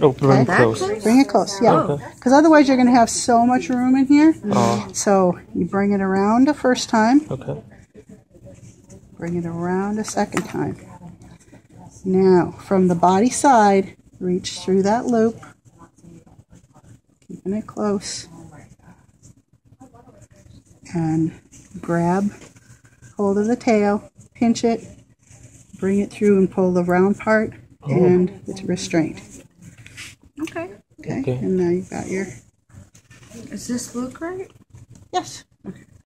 Oh, bring That close. close? Bring it close, yeah. Okay. Because otherwise you're going to have so much room in here. Oh, So you bring it around the first time, okay. bring it around a second time. Now, from the body side, reach through that loop, keeping it close, and grab hold of the tail, pinch it, bring it through, and pull the round part, oh. and it's restrained. Okay. Okay, Okay. and now you've got your Does this look right? yes.